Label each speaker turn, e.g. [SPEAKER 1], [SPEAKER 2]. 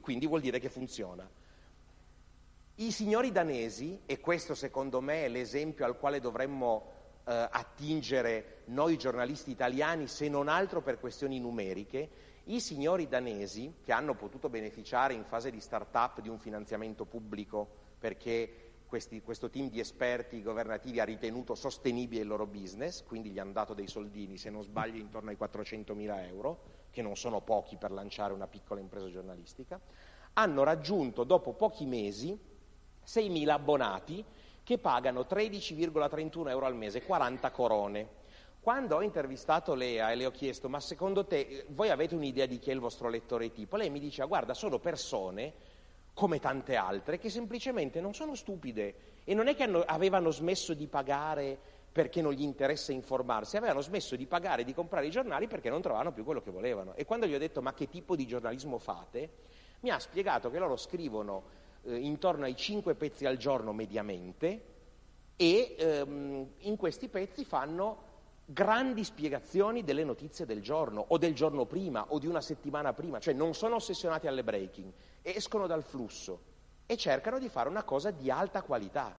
[SPEAKER 1] quindi vuol dire che funziona. I signori danesi, e questo secondo me è l'esempio al quale dovremmo eh, attingere noi giornalisti italiani, se non altro per questioni numeriche, i signori danesi che hanno potuto beneficiare in fase di start-up di un finanziamento pubblico perché questi, questo team di esperti governativi ha ritenuto sostenibile il loro business, quindi gli hanno dato dei soldini, se non sbaglio intorno ai 400 mila euro, che non sono pochi per lanciare una piccola impresa giornalistica, hanno raggiunto dopo pochi mesi 6.000 abbonati che pagano 13,31 euro al mese, 40 corone. Quando ho intervistato Lea e le ho chiesto ma secondo te voi avete un'idea di chi è il vostro lettore tipo? Lei mi diceva guarda sono persone come tante altre che semplicemente non sono stupide e non è che hanno, avevano smesso di pagare perché non gli interessa informarsi, avevano smesso di pagare e di comprare i giornali perché non trovavano più quello che volevano. E quando gli ho detto ma che tipo di giornalismo fate, mi ha spiegato che loro scrivono eh, intorno ai 5 pezzi al giorno mediamente e ehm, in questi pezzi fanno grandi spiegazioni delle notizie del giorno o del giorno prima o di una settimana prima, cioè non sono ossessionati alle breaking, escono dal flusso e cercano di fare una cosa di alta qualità.